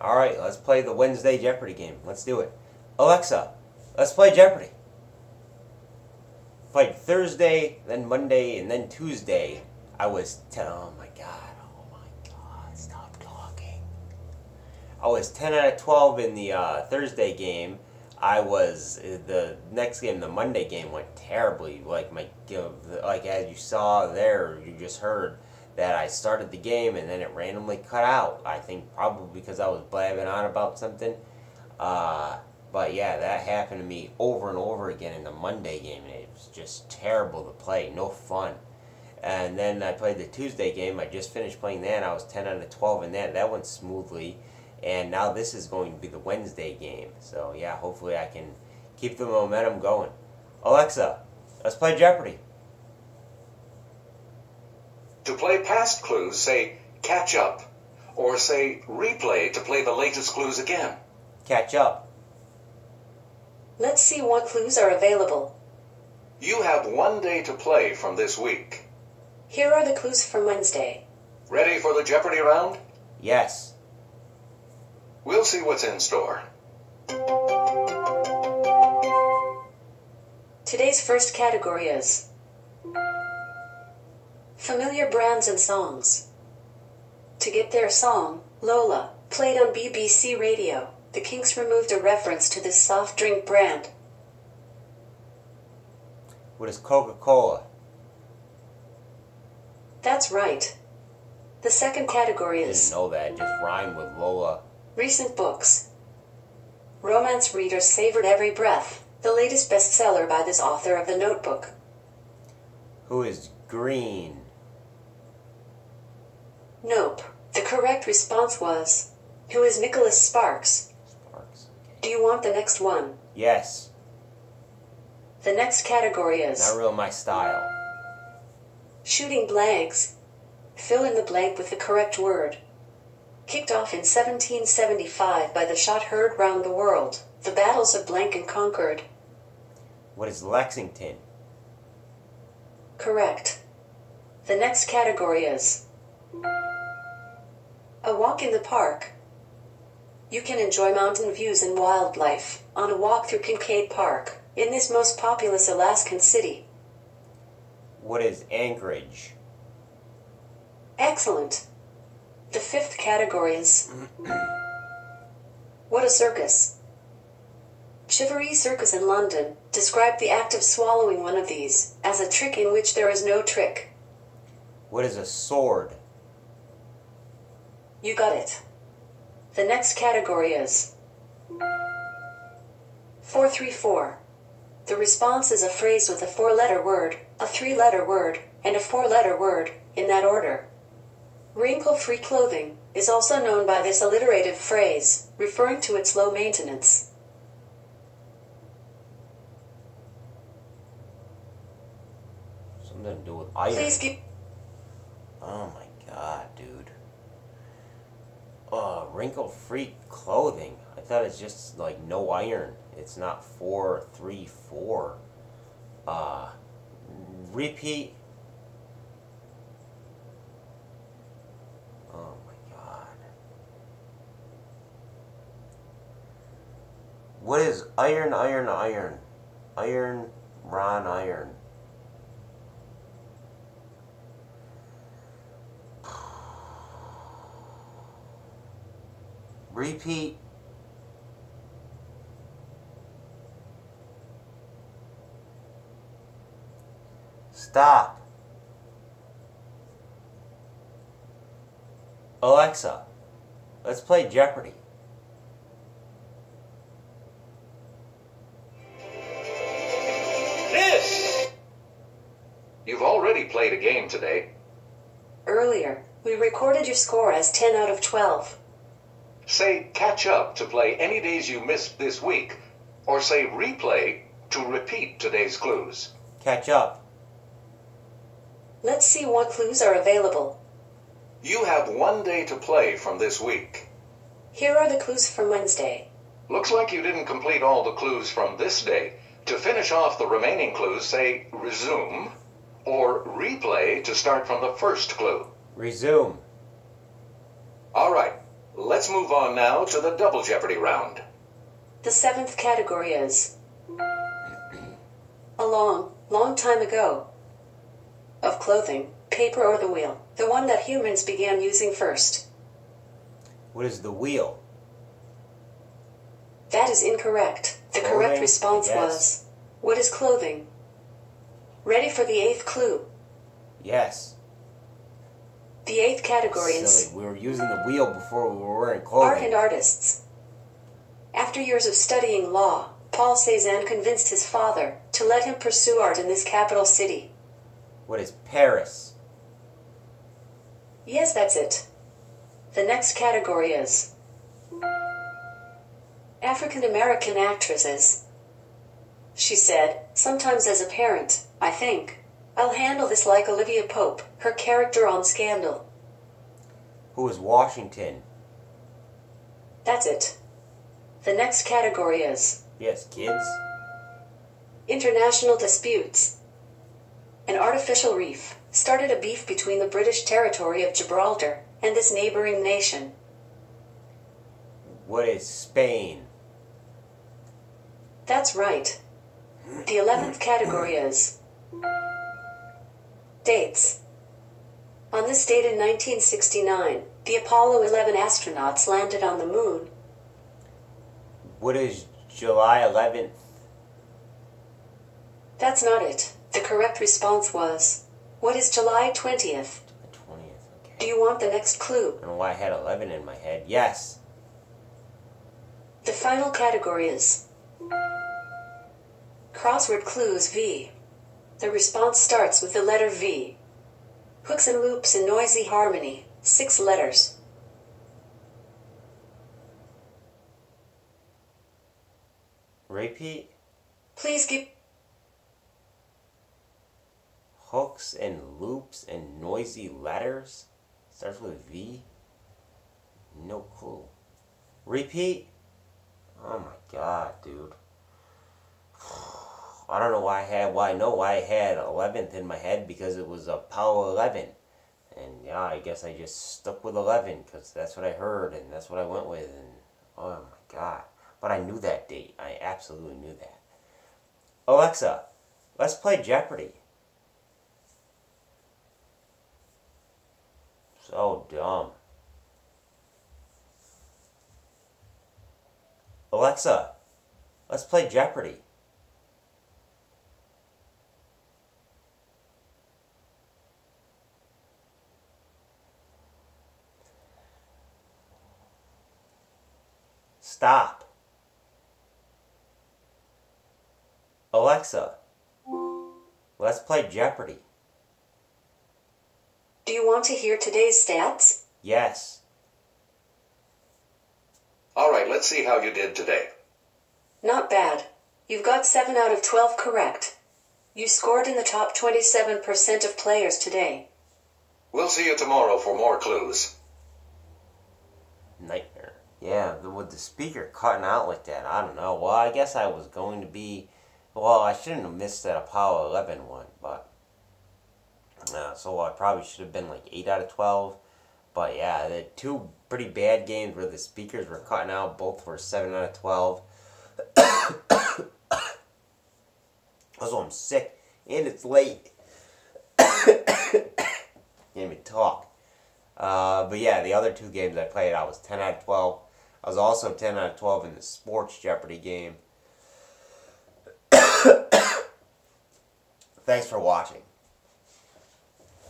All right, let's play the Wednesday Jeopardy game. Let's do it. Alexa, let's play Jeopardy. Played Thursday, then Monday, and then Tuesday. I was ten. Oh my god! Oh my god! Stop talking. I was ten out of twelve in the uh, Thursday game. I was the next game, the Monday game, went terribly. Like my, like as you saw there, you just heard that I started the game and then it randomly cut out. I think probably because I was blabbing on about something. Uh, but yeah, that happened to me over and over again in the Monday game, and it was just terrible to play, no fun. And then I played the Tuesday game. I just finished playing that. I was 10 out of 12 in that. That went smoothly. And now this is going to be the Wednesday game. So yeah, hopefully I can keep the momentum going. Alexa, let's play Jeopardy! To play past clues, say catch up, or say replay to play the latest clues again. Catch up. Let's see what clues are available. You have one day to play from this week. Here are the clues from Wednesday. Ready for the Jeopardy round? Yes. We'll see what's in store. Today's first category is Familiar brands and songs. To get their song, Lola, played on BBC Radio, the Kinks removed a reference to this soft drink brand. What is Coca Cola? That's right. The second category is Didn't know that. It just rhymed with Lola. Recent books. Romance readers savored every breath, the latest bestseller by this author of The Notebook. Who is green? Nope. The correct response was Who is Nicholas Sparks? Sparks. Do you want the next one? Yes. The next category is Not real my style. Shooting blanks. Fill in the blank with the correct word. Kicked off in 1775 by the shot heard round the world, the battles of Blank and Concord. What is Lexington? Correct. The next category is A walk in the park. You can enjoy mountain views and wildlife on a walk through Kincaid Park in this most populous Alaskan city. What is Anchorage? Excellent. The fifth category is What a circus. Chivery Circus in London described the act of swallowing one of these as a trick in which there is no trick. What is a sword? You got it. The next category is 434. The response is a phrase with a four letter word, a three letter word, and a four letter word, in that order. Wrinkle free clothing is also known by this alliterative phrase, referring to its low maintenance. Something to do with iron. Please give. Oh my god, dude. Uh, wrinkle-free clothing. I thought it's just like no iron. It's not four, three, four. Uh, repeat. Oh my god. What is iron, iron, iron? Iron, Ron, iron. Repeat. Stop. Alexa, let's play Jeopardy. This! You've already played a game today. Earlier, we recorded your score as 10 out of 12. Say catch up to play any days you missed this week, or say replay to repeat today's clues. Catch up. Let's see what clues are available. You have one day to play from this week. Here are the clues from Wednesday. Looks like you didn't complete all the clues from this day. To finish off the remaining clues, say resume or replay to start from the first clue. Resume. All right, let's Let's move on now to the Double Jeopardy round. The seventh category is a long, long time ago. Of clothing, paper, or the wheel, the one that humans began using first. What is the wheel? That is incorrect. The Clothing, correct response I was What is clothing? Ready for the eighth clue. Yes. The eighth category is Silly. We were using the wheel before we were wearing Art and artists. After years of studying law, Paul Cézanne convinced his father to let him pursue art in this capital city. What is Paris? Yes, that's it. The next category is African American actresses. She said, sometimes as a parent, I think, I'll handle this like Olivia Pope, her character on Scandal. Who is Washington? That's it. The next category is Yes, kids. International disputes. An artificial reef started a beef between the British territory of Gibraltar and this neighboring nation. What is Spain? That's right. The 11th category is Dates. On this date in 1969, the Apollo 11 astronauts landed on the moon. What is July 11th? That's not it. The correct response was What is July 20th? The 20th. Okay. Do you want the next clue? I don't know why I had 11 in my head. Yes. The final category is Crossword clues V. The response starts with the letter V. Hooks and loops in noisy harmony, six letters. Repeat. Please give Hooks and loops and noisy letters. Starts with V. No clue. Repeat. Oh my god, dude. I don't know why I had. Why I know why I had 11th in my head because it was Apollo 11, and yeah, I guess I just stuck with 11 because that's what I heard and that's what I went with. And oh my god! But I knew that date. I absolutely knew that. Alexa, let's play Jeopardy. So dumb. Alexa, let's play Jeopardy. Stop. Alexa, let's play Jeopardy. Do you want to hear today's stats? Yes. All right, let's see how you did today. Not bad. You've got 7 out of 12 correct. You scored in the top 27% of players today. We'll see you tomorrow for more clues. Nightmare. Yeah, the- with the speaker cutting out like that, I don't know. Well, I guess I was going to be. Well, I shouldn't have missed that Apollo 11 one, but. Uh, so I probably should have been like 8 out of 12. But yeah, the two pretty bad games where the speakers were cutting out, both were 7 out of 12. also, I'm sick, and it's late. Can't even talk. Uh, but yeah, the other two games I played, I was 10 out of 12. I was also 10 out of 12 in the Sports Jeopardy game. Thanks for watching.